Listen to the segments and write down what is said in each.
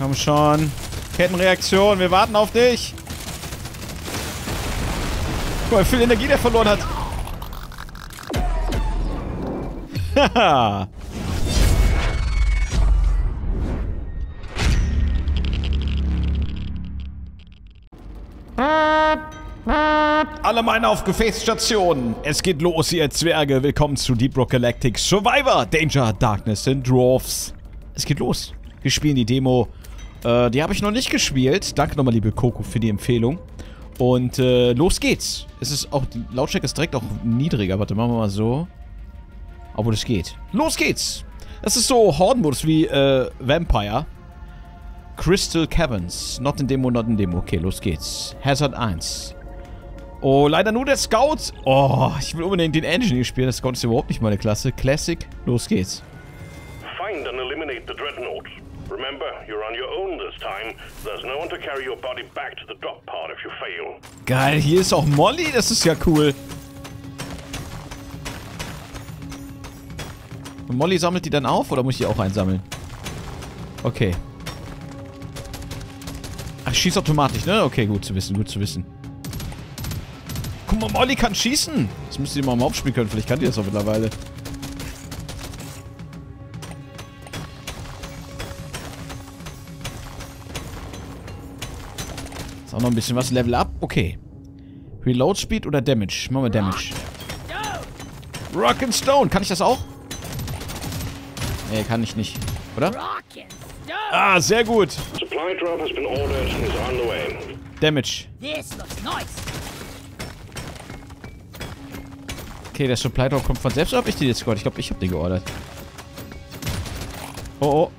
Komm schon. Kettenreaktion, wir warten auf dich. Guck mal, wie viel Energie der verloren hat. Haha. Alle meine auf Gefäßstationen. Es geht los, ihr Zwerge. Willkommen zu Deep Rock Galactic Survivor. Danger, Darkness and Dwarfs. Es geht los. Wir spielen die Demo. Äh, die habe ich noch nicht gespielt. Danke nochmal, liebe Coco, für die Empfehlung. Und äh, los geht's. Es ist auch, die Lautstärke ist direkt auch niedriger. Warte, machen wir mal so. Obwohl es geht. Los geht's. Das ist so Horde-Modus wie äh, Vampire. Crystal Caverns. Not in Demo, not in Demo. Okay, los geht's. Hazard 1. Oh, leider nur der Scout. Oh, ich will unbedingt den Engineer spielen. Der Scout ist überhaupt nicht meine Klasse. Classic. Los geht's. Find and eliminate the dreadnought. Geil, hier ist auch Molly. Das ist ja cool. Und Molly sammelt die dann auf oder muss ich die auch einsammeln? Okay. Ach, schießt automatisch, ne? Okay, gut zu wissen, gut zu wissen. Guck mal, Molly kann schießen. Das müsste die mal im Hauptspiel können. Vielleicht kann die das auch mittlerweile. Auch noch ein bisschen was. Level up. Okay. Reload Speed oder Damage? Machen wir Damage. Rock and Stone. Kann ich das auch? Nee, kann ich nicht. Oder? Ah, sehr gut. Supply drop has been ordered and is on the way. Damage. This looks nice. Okay, der Supply Drop kommt von selbst oder hab ich den jetzt geordert? Ich glaube, ich habe den geordert. Oh,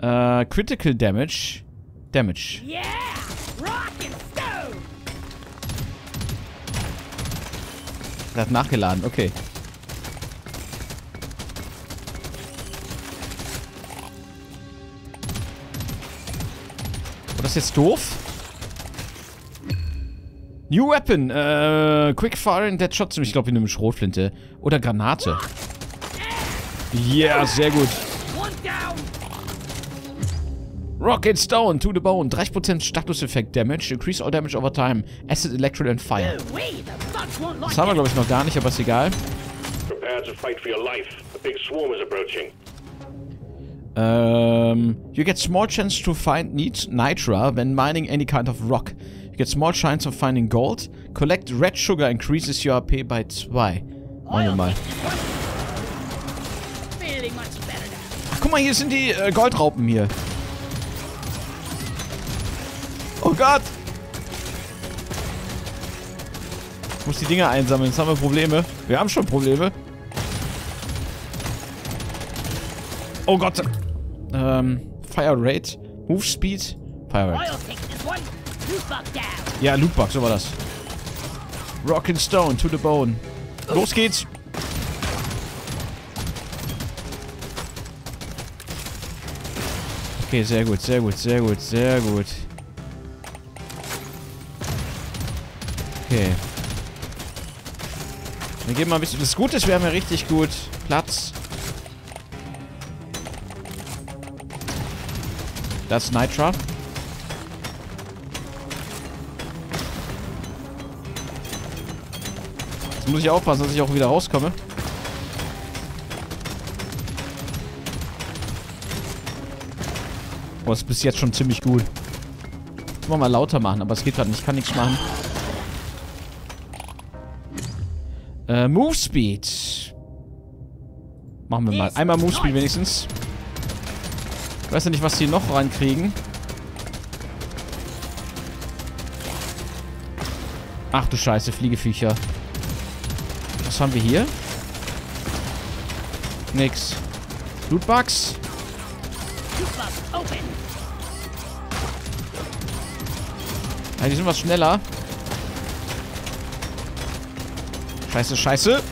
oh. Äh, Critical Damage. Damage. Yeah! Der hat nachgeladen, okay. Oh, das ist jetzt doof. New Weapon. Äh, Quick Fire and Dead Shots. Ich glaube, wir nehmen Schrotflinte. Oder Granate. Ja, yeah, sehr gut. Rocket Stone to the Bone. 30% Statuseffekt Damage. Increase all damage over time. Acid, Electric and Fire. No way, the bugs won't like Das haben wir, glaube ich, noch gar nicht, aber ist egal. Prepare to fight for your life. A big swarm is approaching. Um, you get small chance to find neat nitra when mining any kind of rock. You get small chance of finding gold. Collect red sugar increases your AP by 2. Machen wir mal. Ach, guck mal, hier sind die äh, Goldraupen hier. Oh Gott! Ich muss die Dinger einsammeln, jetzt haben wir Probleme. Wir haben schon Probleme. Oh Gott. Ähm, Fire Rate. Move Speed. Fire Rate. Ja, Lootbox, so war das. Rock and Stone to the bone. Los geht's. Okay, sehr gut, sehr gut, sehr gut, sehr gut. Okay. Wir geben mal ein bisschen... Das Gute ist, wir haben ja richtig gut Platz. Das ist Nitra. Jetzt muss ich aufpassen, dass ich auch wieder rauskomme. Oh, ist bis jetzt schon ziemlich gut. Können wir mal lauter machen, aber es geht gerade nicht. Ich kann nichts machen. Äh, Move Speed. Machen wir mal. Einmal Move Speed wenigstens. Ich weiß ja nicht, was die noch reinkriegen. Ach du Scheiße, Fliegeviecher. Was haben wir hier? Nix. Lootbugs? Ja, die sind was schneller. Scheiße, scheiße.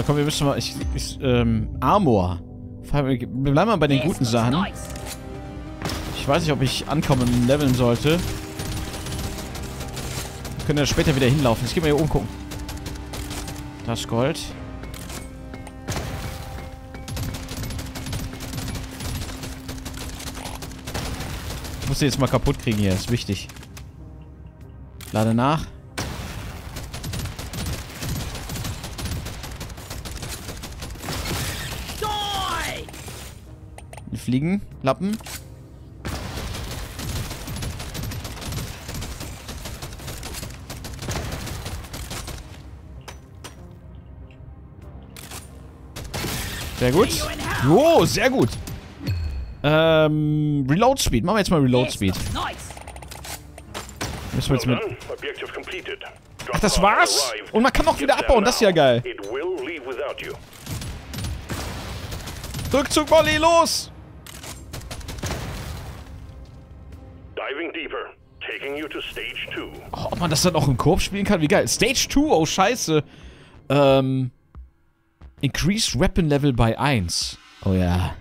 So, komm, wir müssen mal... Ich, ich, ähm, Armor. Wir bleiben mal bei den guten Sachen. Ich weiß nicht, ob ich ankommen leveln sollte. Wir können ja später wieder hinlaufen. Jetzt gehen wir hier oben gucken. Das Gold. Ich muss den jetzt mal kaputt kriegen hier. ist wichtig. Lade nach. Die! Fliegen. Lappen. Sehr gut. Jo, sehr gut. Ähm, Reload Speed. Machen wir jetzt mal Reload Speed. Müssen wir jetzt mit... Ach, das war's? Und man kann auch wieder abbauen. Das ist ja geil. It will leave without you. Rückzug, Molly, los! Oh, ob man das dann auch im Korb spielen kann? Wie geil. Stage 2, oh scheiße. Ähm. Increased Weapon Level bei 1. Oh ja.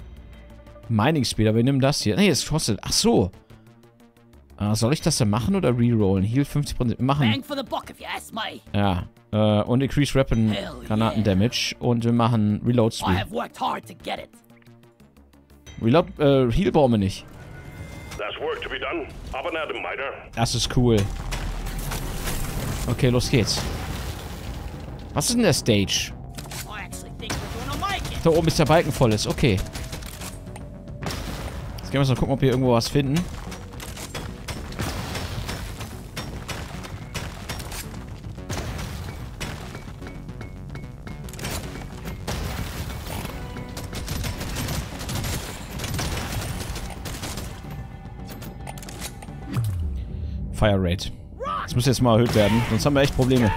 Mining Speed, aber wir nehmen das hier. Nee, es kostet. Ach so. Ah, soll ich das denn machen oder rerollen? Heal 50%. Wir machen. Ja. Äh, und Increased Weapon Granaten. Damage. Und wir machen Reload I Speed. have worked hard to get it. Reload, äh, Heal brauchen wir nicht. Das ist cool. Okay, los geht's. Was ist denn der Stage? Da oben ist der Balken voll ist. Okay. Jetzt gehen wir mal gucken, ob wir irgendwo was finden. Fire Rate. Das muss jetzt mal erhöht werden, sonst haben wir echt Probleme.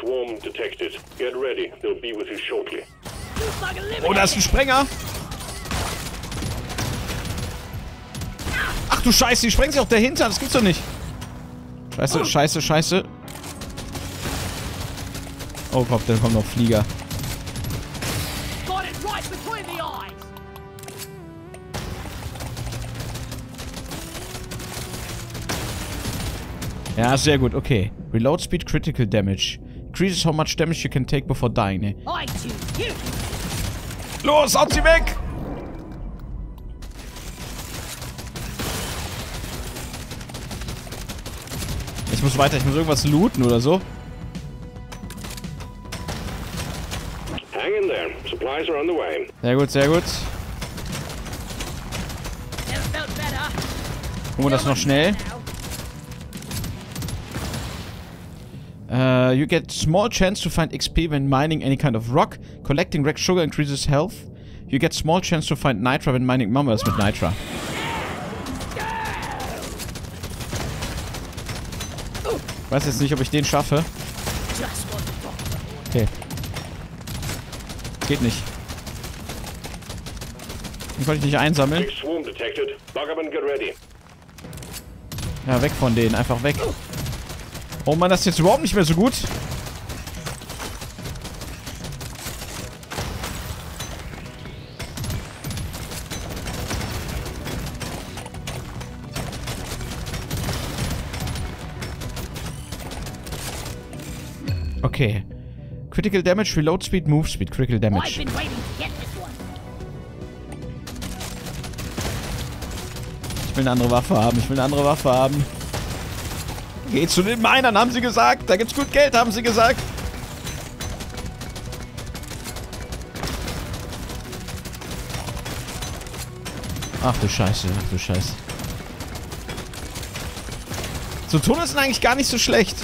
Swarm detected. Get ready. They'll be with you shortly. You fucking live Oh, da ist ein Sprenger. Ach du Scheiße, die sprengt sich auch dahinter. Das gibt's doch nicht. Scheiße, scheiße, scheiße. Oh Gott, dann kommen noch Flieger. Ja, sehr gut, okay. Reload Speed Critical Damage. Increases how much damage you can take before dying. Ne? Los, haut sie weg! Ich muss weiter, ich muss irgendwas looten oder so. Hang in there. Supplies are on the way. Sehr gut, sehr gut. Gucken wir das noch schnell. Uh, you get small chance to find XP when mining any kind of rock. Collecting wrecked sugar increases health. You get small chance to find Nitra when mining das mit Nitra. Weiß jetzt nicht, ob ich den schaffe. Okay. Geht nicht. Den konnte ich nicht einsammeln. Ja, weg von denen. Einfach weg. Oh Mann, das ist jetzt überhaupt nicht mehr so gut. Okay. Critical Damage, Reload Speed, Move Speed, Critical I've Damage. Ich will eine andere Waffe haben. Ich will eine andere Waffe haben. Geht zu den Minern, haben sie gesagt. Da gibt's gut Geld, haben sie gesagt. Ach du Scheiße, ach du Scheiße. So Tunnel sind eigentlich gar nicht so schlecht.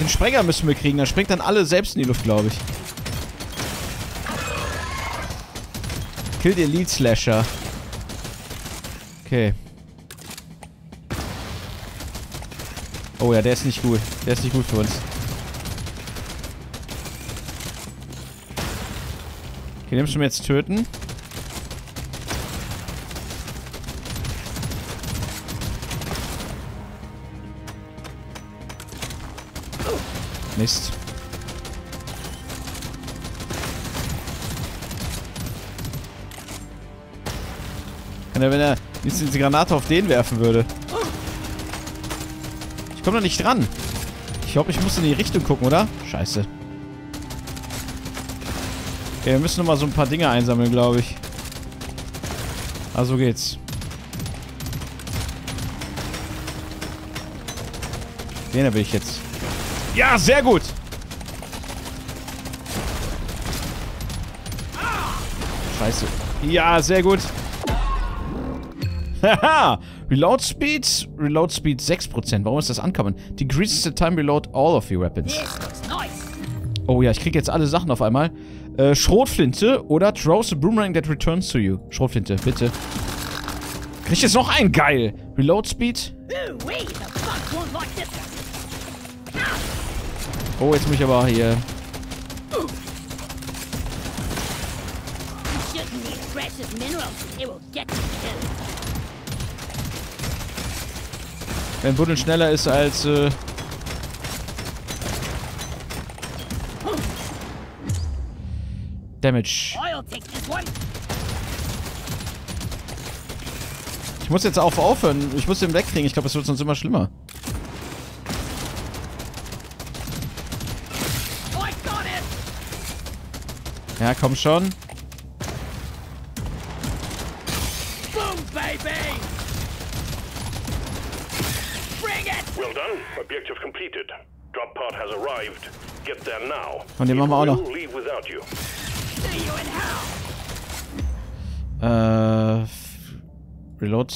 Den Sprenger müssen wir kriegen. Da springt dann alle selbst in die Luft, glaube ich. Kill the Elite Slasher. Okay. Oh ja, der ist nicht gut. Der ist nicht gut für uns. Okay, nimmst du mir jetzt töten. Mist. Wenn er, wenn er jetzt diese Granate auf den werfen würde. Komme da nicht dran. Ich glaube, ich muss in die Richtung gucken, oder? Scheiße. Okay, wir müssen nochmal so ein paar Dinge einsammeln, glaube ich. Also geht's. Den will ich jetzt. Ja, sehr gut. Scheiße. Ja, sehr gut. Haha. Reload Speed. Reload Speed 6%. Warum ist das ankommen? Decreases the time reload all of your weapons. Oh ja, ich krieg jetzt alle Sachen auf einmal. Äh, Schrotflinte oder throws a boomerang that returns to you. Schrotflinte, bitte. Krieg ich jetzt noch einen? Geil. Reload Speed. Oh, jetzt muss ich aber hier... Precious minerals. It will get you killed. Wenn Buddeln schneller ist als... Äh Damage. Ich muss jetzt auch aufhören. Ich muss den wegkriegen. Ich glaube, es wird sonst immer schlimmer. Ja, komm schon. Boom, baby. Bring it. Well done. Objective completed. Drop pod has arrived. Get there Und den machen wir auch noch. Äh... Reload.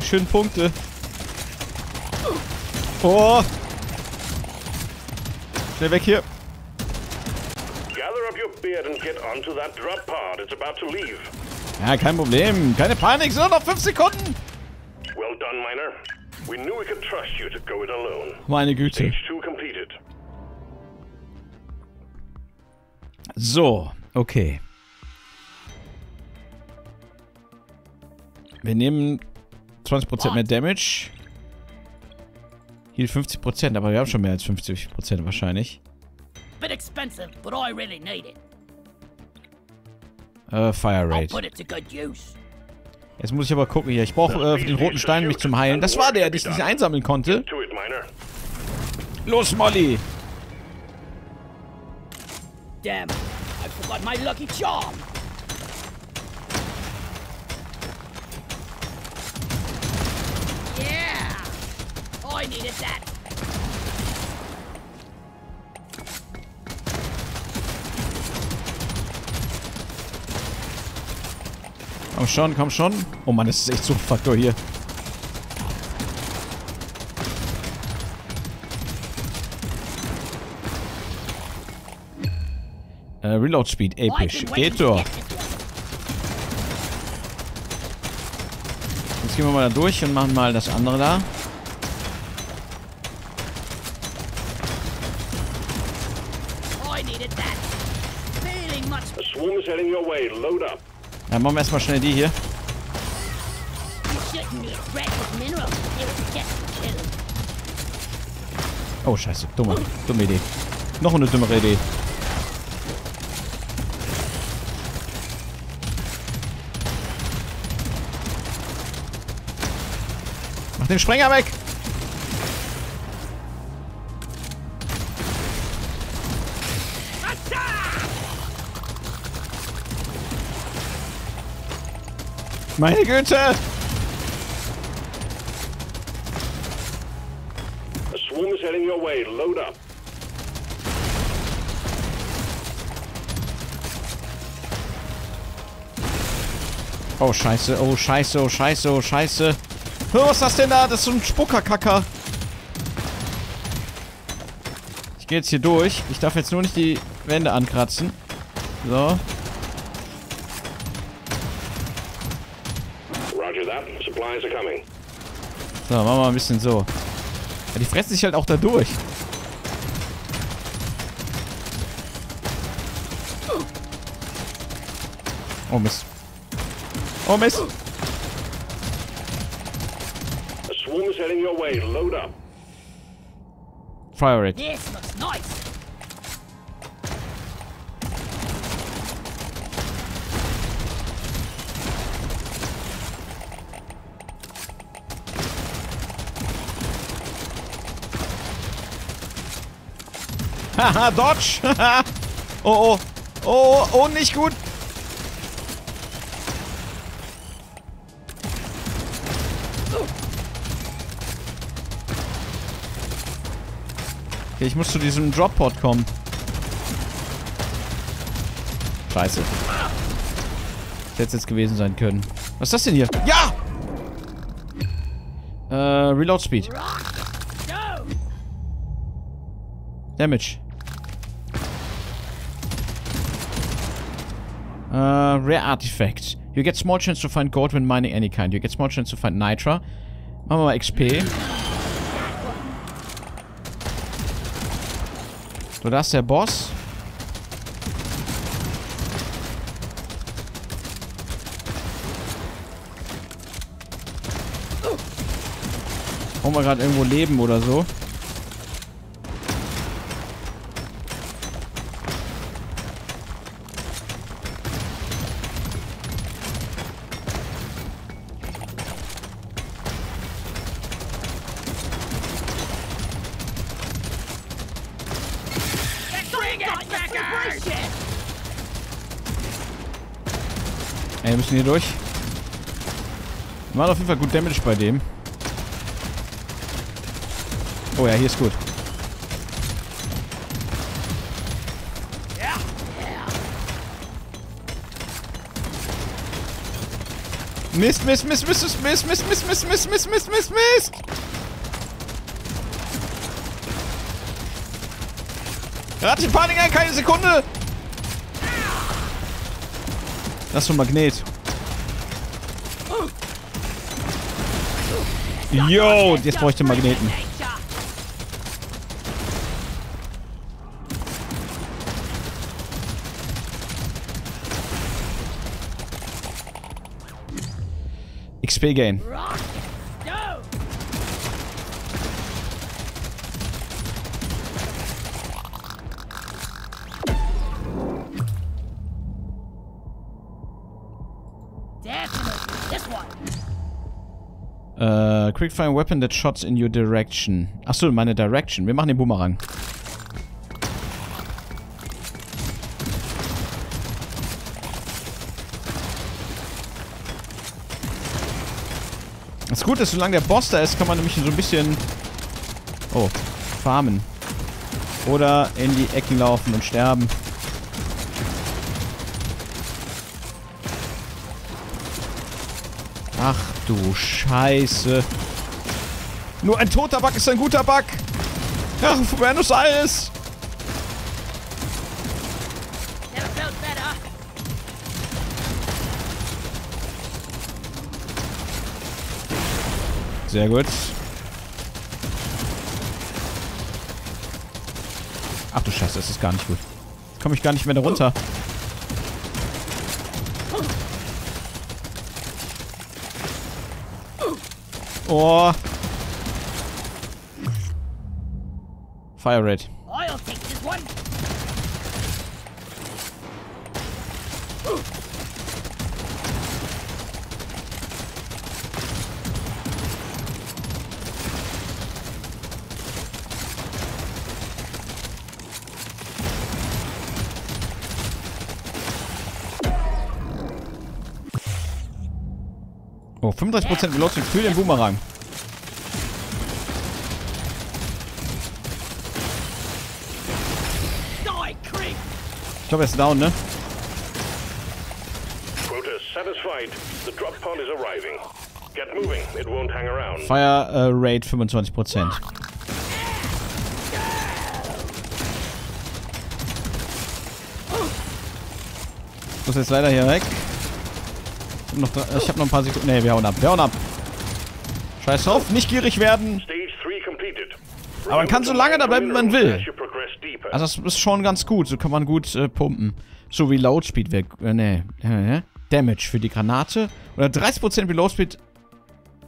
Schönen Punkte. Oh. Schnell weg hier. Gather up your beard and get onto that drop pod. It's about to leave. Ja, kein Problem. Keine Panik. Nur noch 5 Sekunden. Well done, Miner. We knew we could trust you to go it alone. Meine Güte. Stage 2 completed. So, okay. Wir nehmen 20% mehr Damage. Hier 50%, aber wir haben schon mehr als 50% wahrscheinlich. Bit expensive, but I really need it. Äh, Fire I'll Rate. put it to good use. Jetzt muss ich aber gucken hier. Ich brauche äh, den roten Stein mich zum Heilen. Das war der, den ich nicht einsammeln konnte. Los, Molly! Damn. I forgot my lucky charm. Yeah. I needed that. Komm schon, komm schon. Oh Mann, das ist echt so ein Faktor hier. Äh, Reload Speed, I've episch. Geht doch. Jetzt gehen wir mal da durch und machen mal das andere da. I needed that. Feeling much A swarm is heading your way. Load up. Ja, machen wir erstmal schnell die hier. Oh, scheiße. Dumme, dumme Idee. Noch eine dümmere Idee. Mach den Sprenger weg! Meine Güte! A swarm is heading your way. Load up. Oh, scheiße, oh, scheiße, oh, scheiße, oh, scheiße. Oh, was ist das denn da? Das ist so ein Spuckerkacker. Ich gehe jetzt hier durch. Ich darf jetzt nur nicht die Wände ankratzen. So. So, machen wir mal ein bisschen so. Ja, die fressen sich halt auch da durch. Oh Mist. Oh Mist. A swarm Chopper's heading your way. Load up. Fire Rate. This looks nice. Haha, Dodge! oh, oh. Oh, oh, nicht gut. Okay, ich muss zu diesem Dropport kommen. Scheiße. Das hätte es jetzt gewesen sein können. Was ist das denn hier? Ja! Äh, Reload Speed. Damage. Uh, rare artifact. You get small chance to find gold when mining any kind. You get small chance to find nitra. Machen wir mal XP. So, da ist der Boss. Brauchen wir gerade irgendwo Leben oder so? Ey, wir müssen hier durch. Machen auf jeden Fall gut Damage bei dem. Oh ja, hier ist gut. Mist, Mist, Mist, Mist, Mist, Mist, Mist, Mist, Mist, Mist, Mist, Mist, Mist, Mist. Rat die Panik an, keine Sekunde. Das ist ein Magnet. Yo, jetzt brauche ich Magneten. XP gain. Äh, quick fire weapon that shots in your direction. Achso, meine Direction. Wir machen den Boomerang. Das Gute ist, solange der Boss da ist, kann man nämlich so ein bisschen... Oh, farmen. Oder in die Ecken laufen und sterben. Ach du Scheiße. Nur ein toter Bug ist ein guter Bug. Ach, Buenos Aires. Sehr gut. Ach du Scheiße, das ist gar nicht gut. Komme ich gar nicht mehr da runter. Oh. Fire Rate. I'll take this one. Oh, 35% Velocity für den Boomerang. Ich glaube, er ist down, ne? Fire uh, Rate 25%. Ich muss jetzt leider hier weg. Ich hab noch, ich hab noch ein paar Sekunden. Ne, wir hauen ab. Wir hauen ab. Scheiß drauf, nicht gierig werden. Stage 3 completed. Aber man kann so lange da bleiben, wie man will. Also das ist schon ganz gut. So kann man gut äh, pumpen. So Reload Speed weg. Äh, ne. Äh, Damage für die Granate. Oder 30% Reload Speed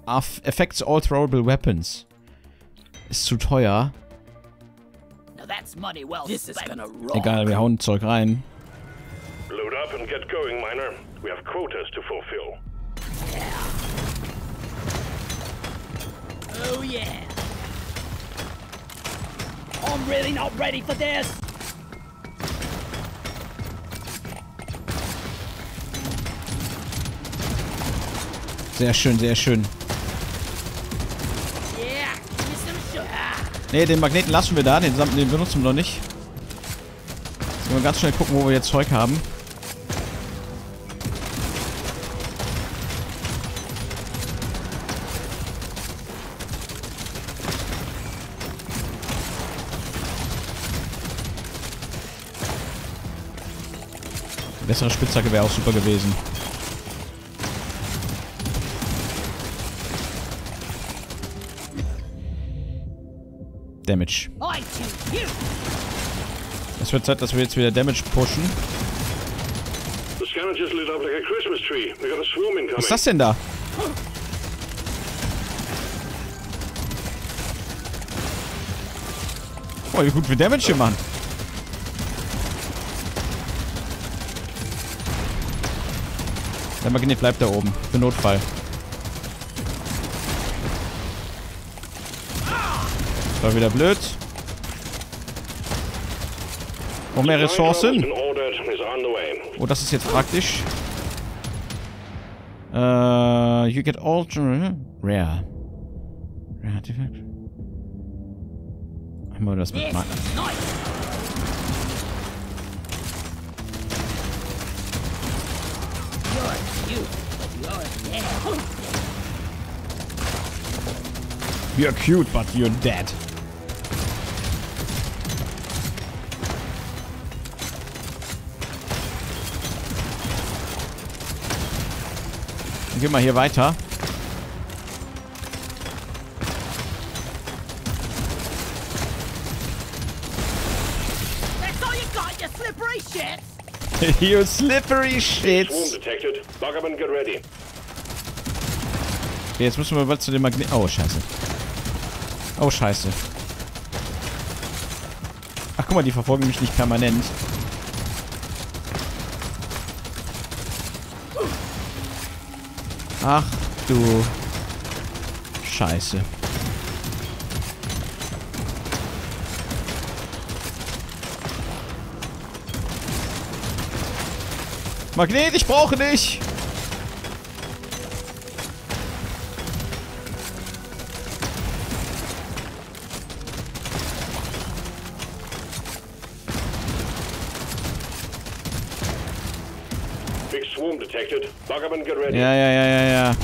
Aff- Affects all throwable weapons. Ist zu teuer. Egal, wir hauen Zeug rein. Load up and get going, Miner. We have quotas to fulfill. Oh yeah. I'm really not ready for this. Sehr schön, sehr schön. Ne, den Magneten lassen wir da. Den, den benutzen wir noch nicht. Jetzt wir ganz schnell gucken, wo wir jetzt Zeug haben. Bessere Spitzhacke wäre auch super gewesen. Damage. Es wird Zeit, dass wir jetzt wieder Damage pushen. Was ist das denn da? Oh, wie gut wir Damage hier machen. Der Magnet bleibt da oben. Für Notfall. War wieder blöd. Oh, mehr Ressourcen. Oh, das ist jetzt praktisch. Äh, you get all rare. Rare Artifact. Haben wir das mit This you're cute, but you're dead. Dann gehen wir hier weiter. That's all you got, slippery shit. you slippery Swarm shits. detected. Lock up and get ready. Okay, jetzt müssen wir bald zu dem Magnet... Oh, scheiße. Oh, scheiße. Ach, guck mal, die verfolgen mich nicht permanent. Ach, du... Scheiße. Magnet, ich brauche dich! Ja, ja, ja, ja, ja.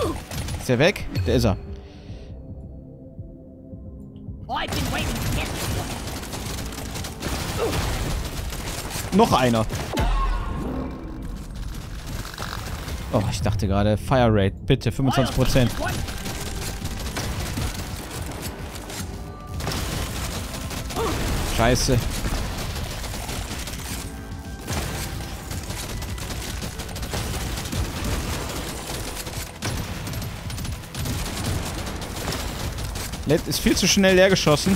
Oh. Ist der weg? Der ist er. Noch einer. Oh, ich dachte gerade, Fire Rate, bitte, 25%. Scheiße. Led ist viel zu schnell leer geschossen.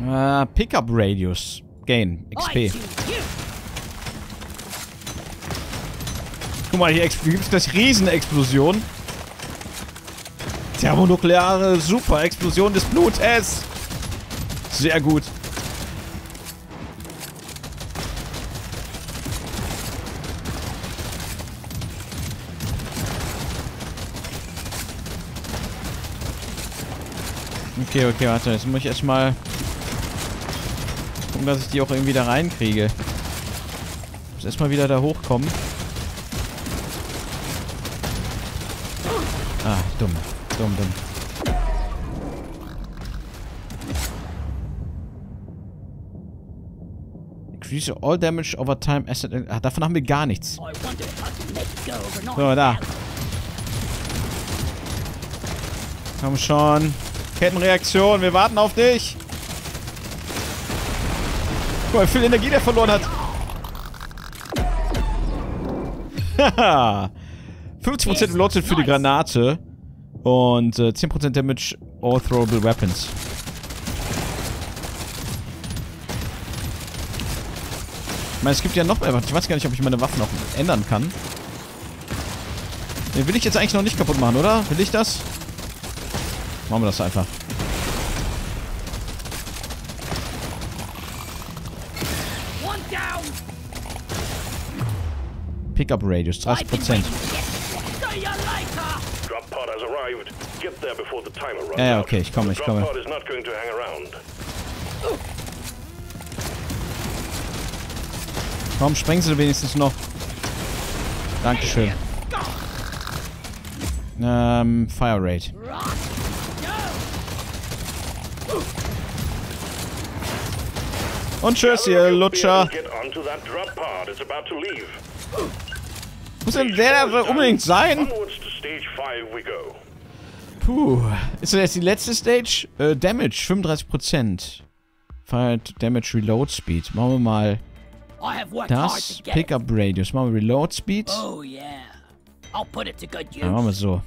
More? Äh, Pickup Radius. Gain. XP. Guck mal, hier gibt es gleich Riesenexplosion. Thermonukleare Super-Explosion des Blutes. Sehr gut. Okay, okay, warte. Jetzt muss ich erstmal gucken, dass ich die auch irgendwie da reinkriege. Ich muss erstmal wieder da hochkommen. Ah, dumm. Dumm, dumm. Increase all damage over time asset. Ah, davon haben wir gar nichts. So, da. Komm schon. Kettenreaktion, wir warten auf dich. Guck mal, wie viel Energie der verloren hat. Haha. 50% Reloaded für die Granate. Und äh, 10% Damage all throwable weapons. Ich meine, es gibt ja noch mehr. Ich weiß gar nicht, ob ich meine Waffen noch ändern kann. Den will ich jetzt eigentlich noch nicht kaputt machen, oder? Will ich das? Machen wir das einfach. One down. Pickup Radius, 30%. I've been waiting to get this one. See you later. Drop pod has arrived. Get there before the timer runs Ja, ja, okay, ich komme, ich komme. Warum sprengen sie wenigstens noch? Dankeschön. Ähm, Fire Rate. Und tschüss, ihr Lutscher. Muss denn der da unbedingt sein? Onwards to stage 5 we go. Puh. Ist das jetzt die letzte Stage? Äh, Damage, 35%. Fired Damage Reload Speed. Machen wir mal das. Pickup Radius. Machen wir Reload Speed. Oh yeah. I'll put it to good use. Ja, machen wir so.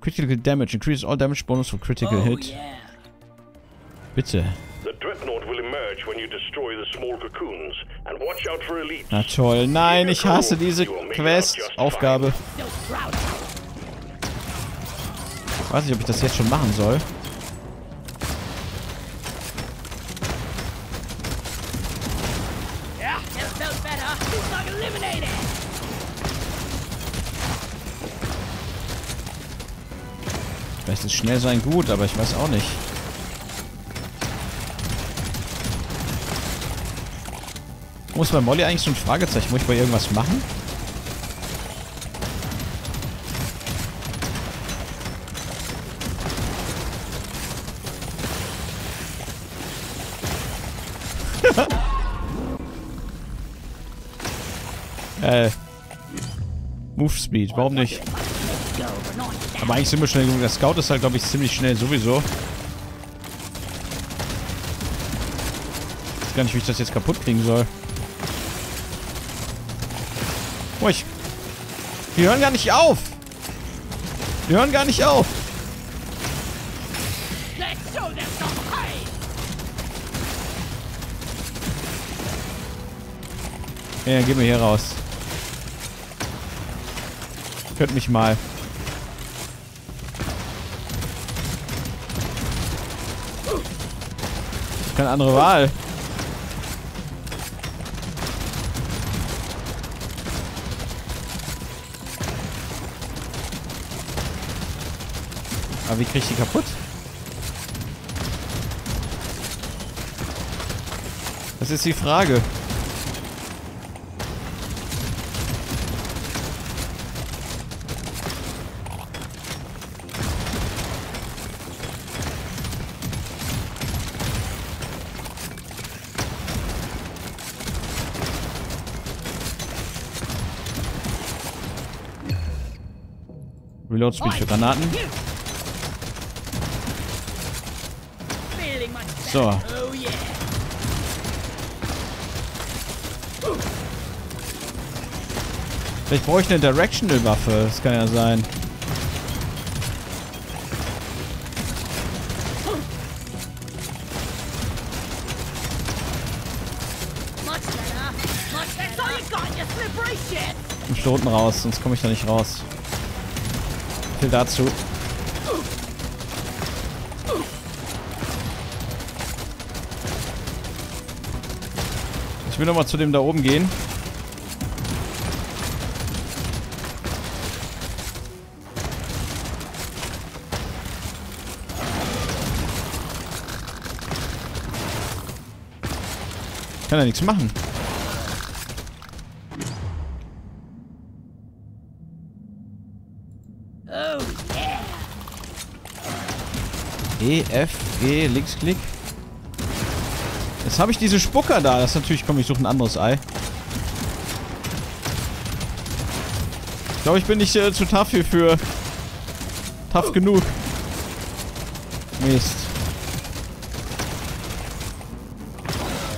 Critical Damage. Increases all damage bonus for critical oh hit. yeah. Bitte. Dreadnought will emerge when you destroy the small cocoons. And watch out for elites. Na toll. Nein, ich hasse diese Quest. Aufgabe. Weiß nicht, ob ich das jetzt schon machen soll. Vielleicht ist schnell sein gut, aber ich weiß auch nicht. Muss bei Molly eigentlich so ein Fragezeichen? Muss ich bei irgendwas machen? äh. Move Speed, warum nicht? Aber eigentlich sind wir schnell genug. Der Scout ist halt, glaube ich, ziemlich schnell sowieso. Ich weiß gar nicht, wie ich das jetzt kaputt kriegen soll. Ich... Die hören gar nicht auf! Die hören gar nicht auf! Ja, gehen wir hier raus. Könnt mich mal. Keine andere Wahl. Aber wie krieg ich die kaputt? Das ist die Frage. Reload Speed für Granaten. Feeling much better. So. Vielleicht brauche ich eine Directional-Waffe. Das kann ja sein. Ich unten raus, sonst komme ich da nicht raus. Viel dazu. Ich will nochmal zu dem da oben gehen. Kann ja nichts machen. Oh. E, F, G, Linksklick. Jetzt habe ich diese Spucker da. Das ist natürlich, komm, ich suche ein anderes Ei. Ich glaube, ich bin nicht äh, zu tough hier für... Tough genug. Mist.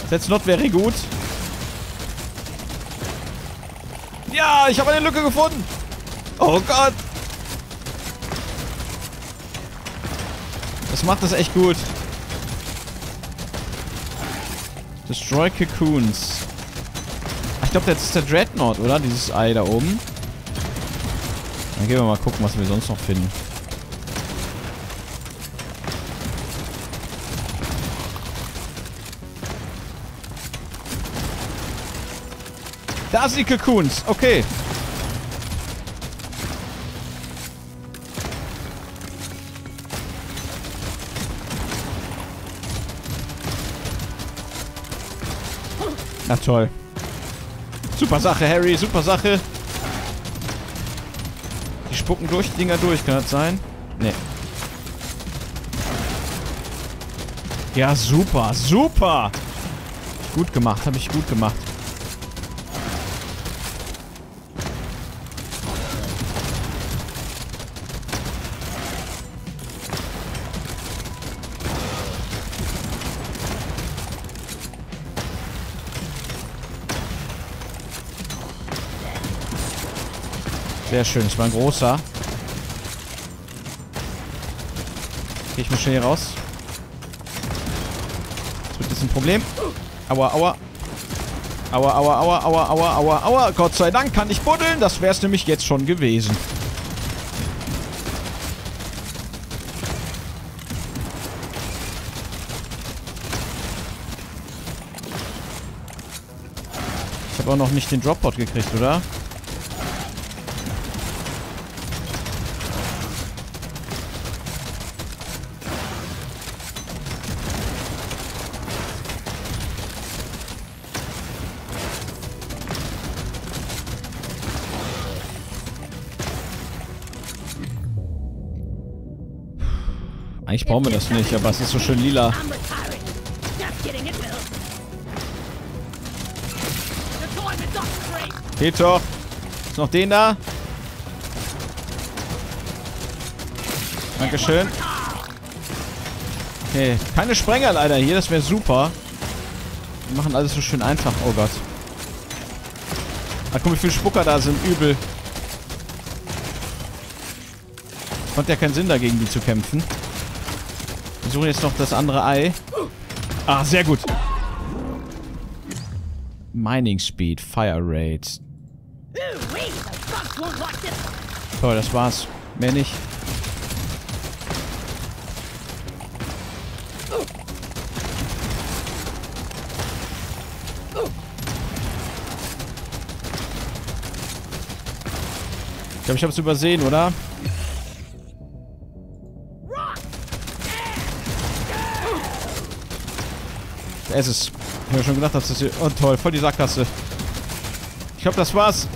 That's not very gut. Ja, ich habe eine Lücke gefunden. Oh Gott. Das macht das echt gut. Destroy Cocoons. Ich glaube, das ist der Dreadnought, oder? Dieses Ei da oben. Dann gehen wir mal gucken, was wir sonst noch finden. Da sind die Cocoons. Okay. Na toll. Super Sache, Harry. Super Sache. Die spucken durch die Dinger durch. Kann das sein? Nee. Ja, super. Super. Gut gemacht. Habe ich gut gemacht. Sehr schön. Das war ein großer. Gehe ich mal schnell hier raus. Das wird jetzt ein Problem. Aua, aua. Aua, aua, aua, aua, aua, aua, aua. Gott sei Dank kann ich buddeln. Das wäre es nämlich jetzt schon gewesen. Ich habe auch noch nicht den Dropbot gekriegt, oder? Eigentlich brauchen wir das nicht, aber es ist so schön lila. Geht. Ist noch den da? Dankeschön. Okay, keine Sprenger leider hier, das wäre super. Wir machen alles so schön einfach. Oh Gott. Ah, guck, wie viele Spucker da sind. Übel. Macht ja keinen Sinn, dagegen die zu kämpfen. Suchen jetzt noch das andere Ei. Ah, sehr gut. Mining Speed, Fire Rate. Toll, das war's. Mehr nicht. Ich glaube, ich habe es übersehen, oder? Es ist. Ich habe schon gedacht, dass das hier. Oh toll, voll die Sackgasse. Ich glaube, das war's.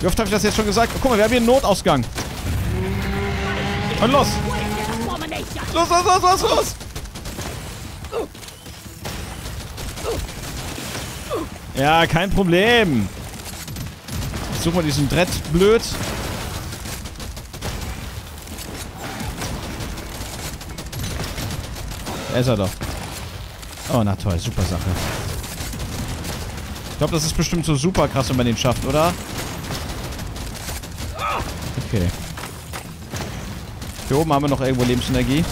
Wie oft habe ich das jetzt schon gesagt? Oh, guck mal, wir haben hier einen Notausgang. Und los! Los, los, los, los, los! Ja, kein Problem. Ich suche mal diesen Brett blöd. Da ist er doch. Oh, na toll, super Sache. Ich glaube, das ist bestimmt so super krass, wenn man den schafft, oder? Okay. Hier oben haben wir noch irgendwo Lebensenergie.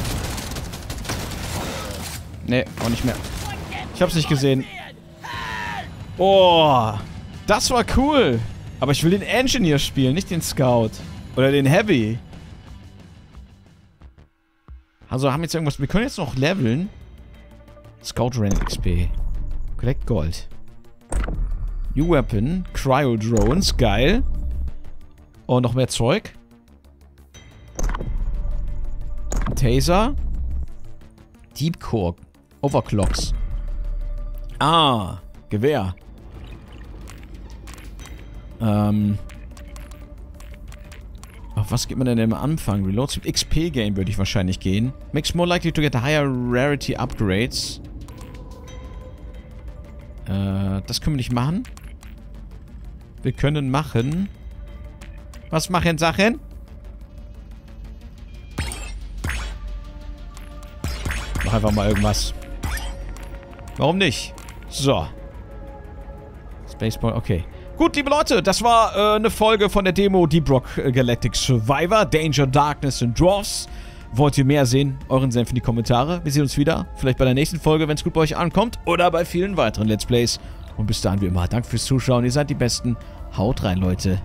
Nee, auch nicht mehr. Ich hab's nicht gesehen. Boah, das war cool. Aber ich will den Engineer spielen, nicht den Scout. Oder den Heavy. Also haben jetzt irgendwas... Wir können jetzt noch leveln. Scout Rank XP. Collect Gold. New Weapon. Cryo Drones. Geil. Und noch mehr Zeug. Taser. Deep Core. Overclocks. Ah. Gewehr. Ähm. Auf was geht man denn am Anfang? Reload. XP Game würde ich wahrscheinlich gehen. Makes more likely to get higher rarity upgrades. Äh, das können wir nicht machen. Wir können machen... Was machen Sachen? Mach einfach mal irgendwas. Warum nicht? So. Spaceball, okay. Gut, liebe Leute, das war äh, eine Folge von der Demo Deep Rock Galactic Survivor, Danger, Darkness and Dwarfs. Wollt ihr mehr sehen? Euren Senf in die Kommentare. Wir sehen uns wieder. Vielleicht bei der nächsten Folge, wenn es gut bei euch ankommt. Oder bei vielen weiteren Let's Plays. Und bis dahin wie immer, danke fürs Zuschauen. Ihr seid die Besten. Haut rein, Leute.